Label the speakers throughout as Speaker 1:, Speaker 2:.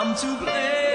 Speaker 1: I'm to blame.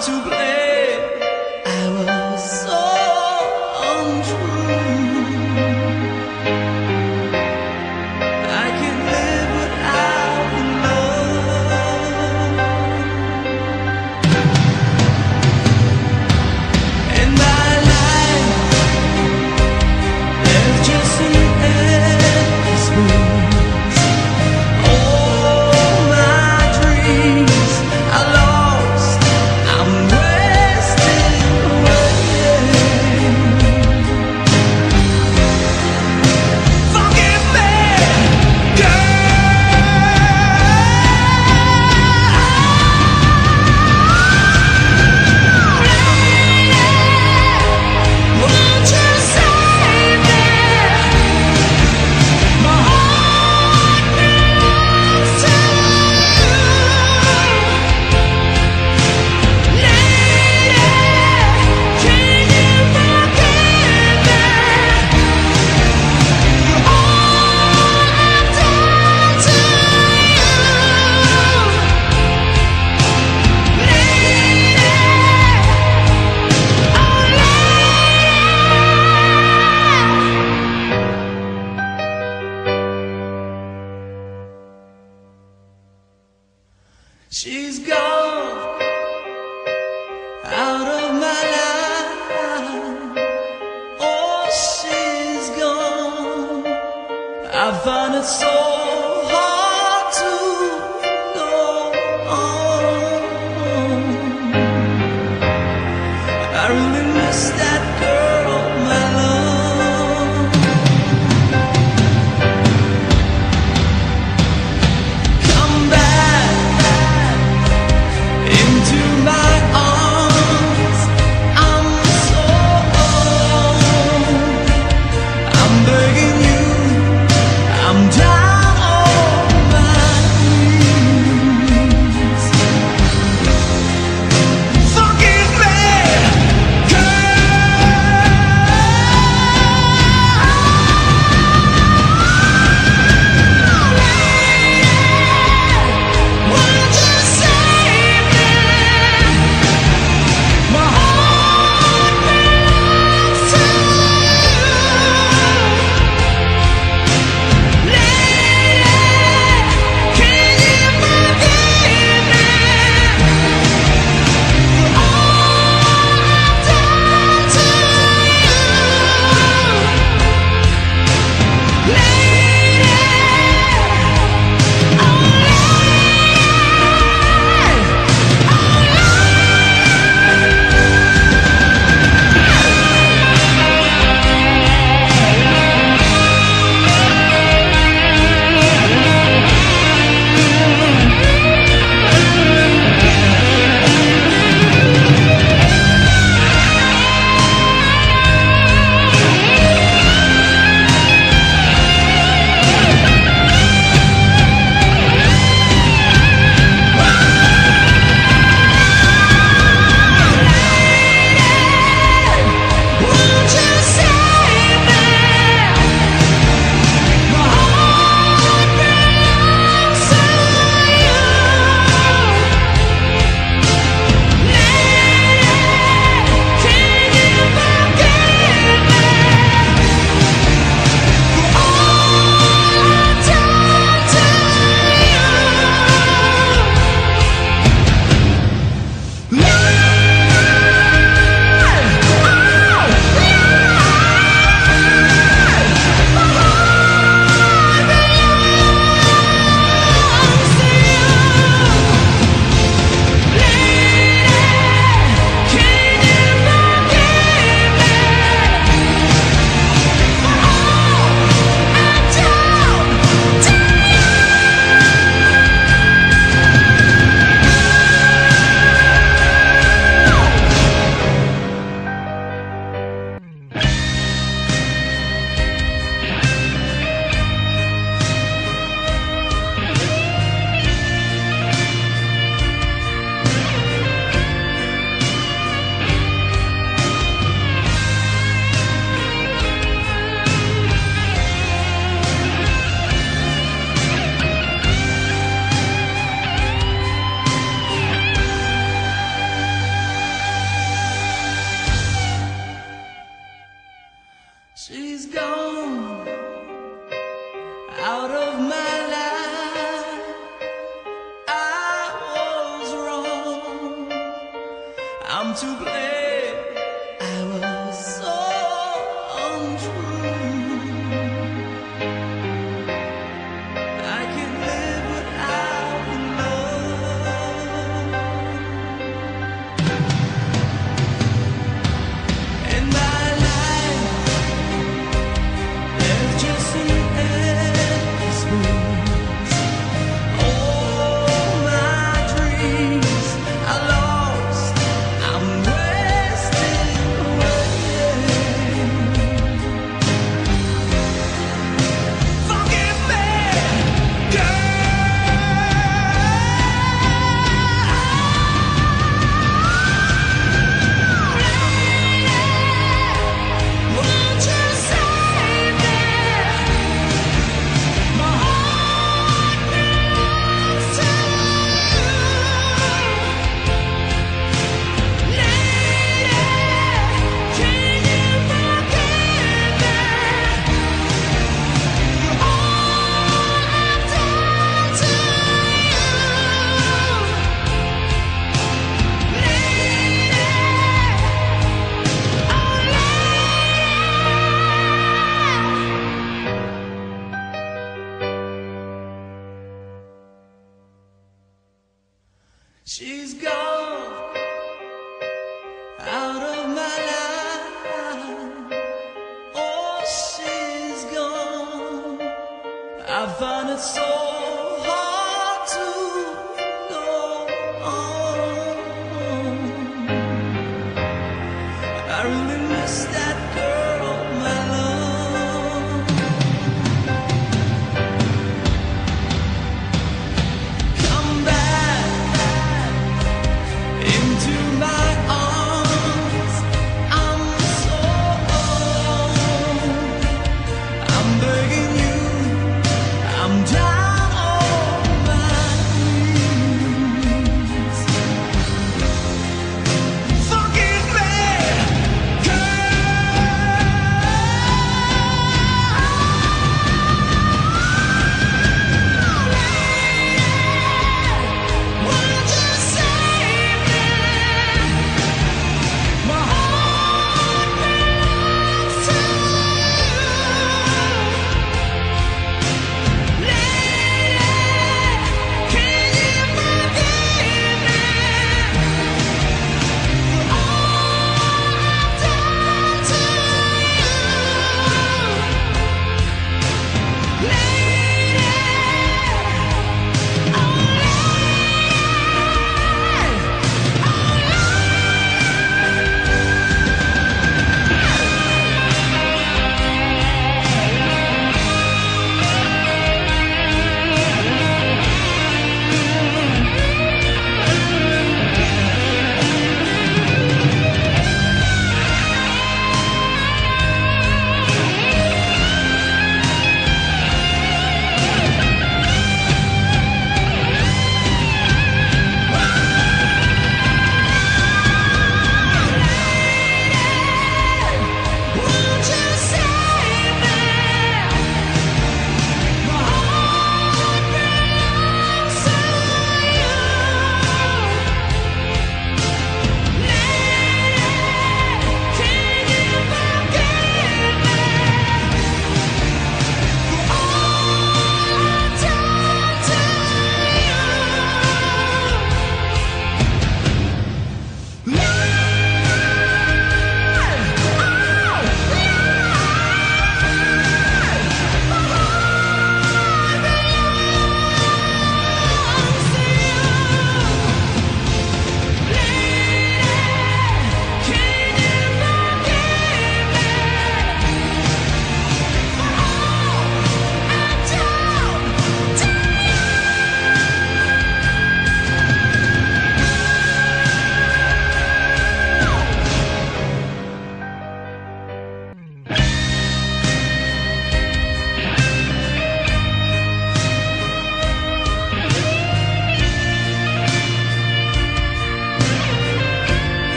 Speaker 1: to blame.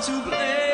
Speaker 1: To blame.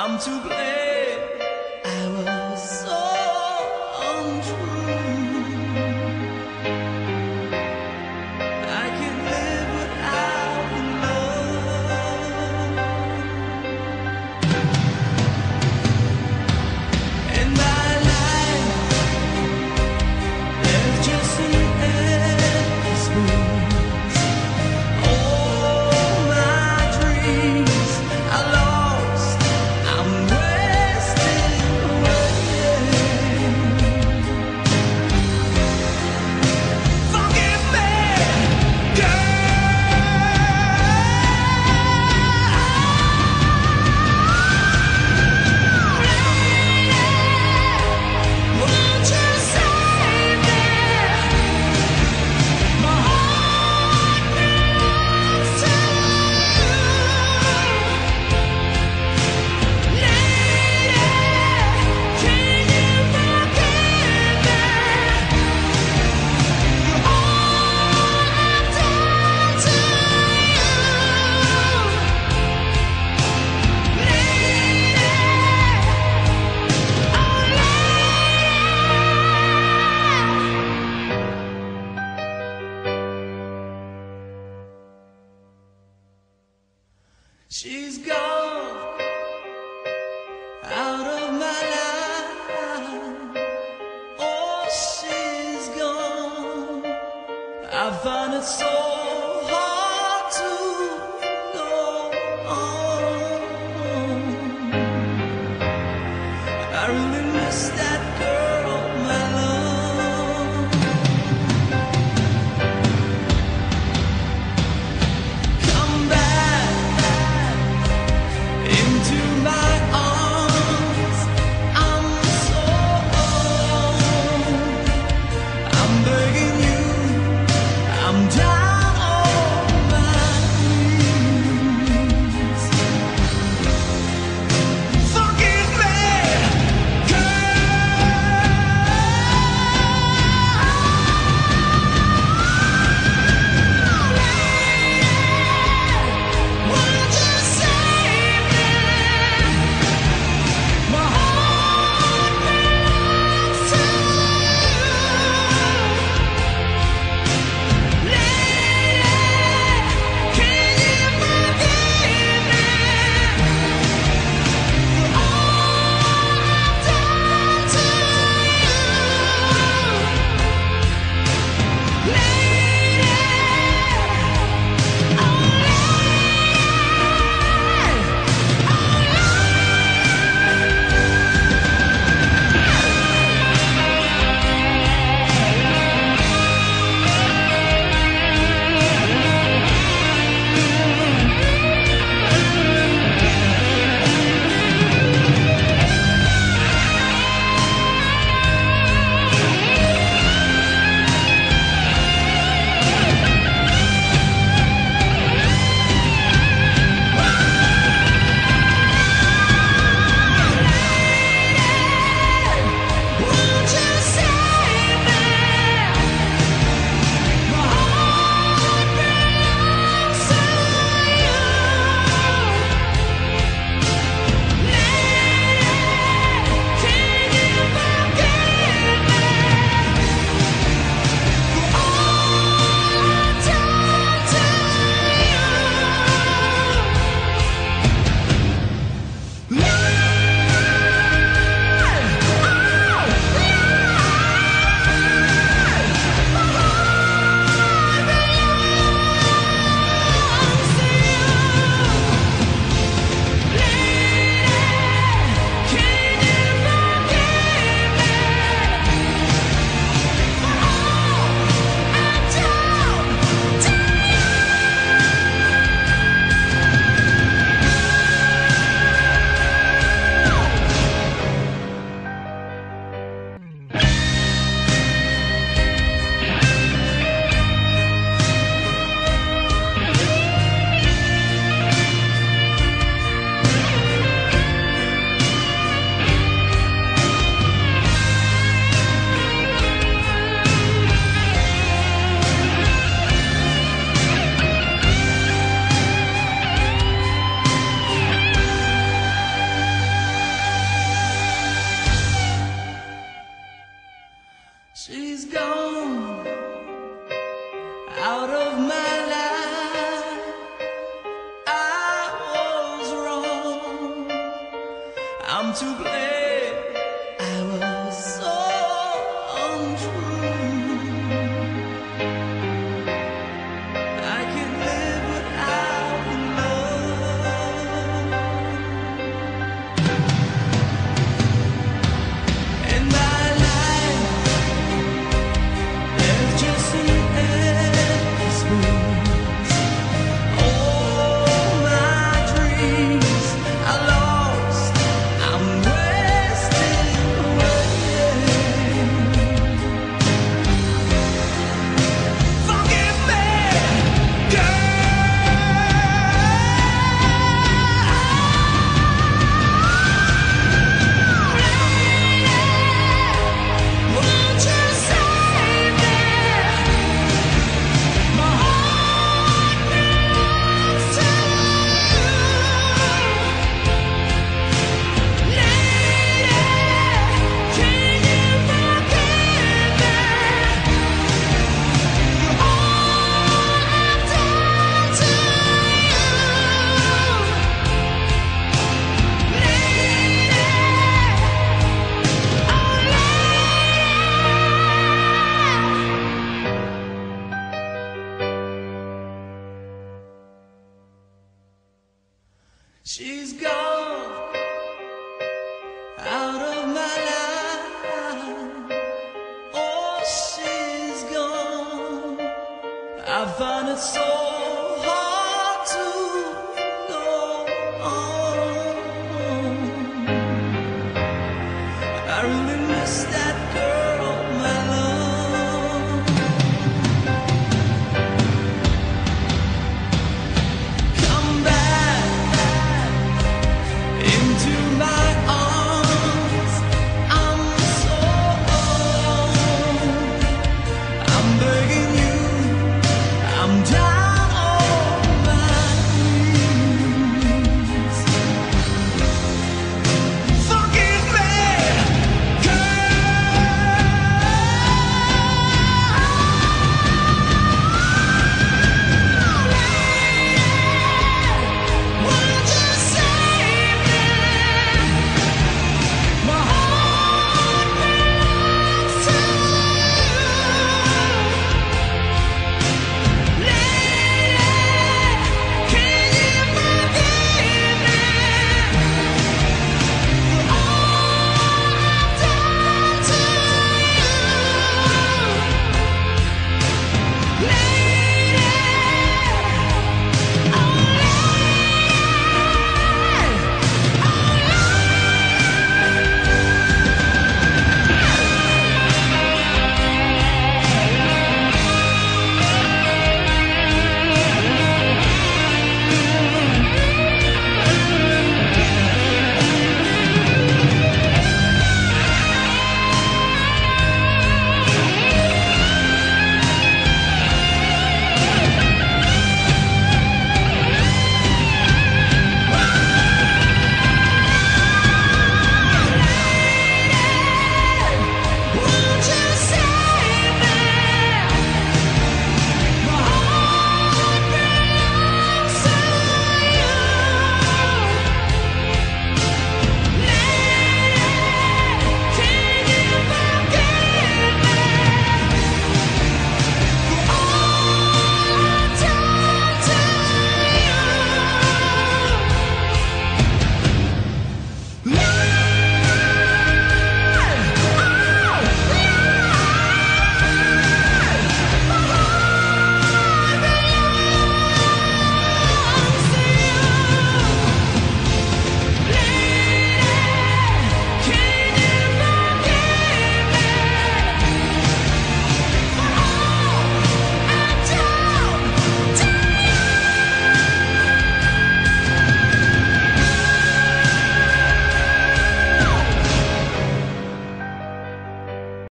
Speaker 1: I'm to blame.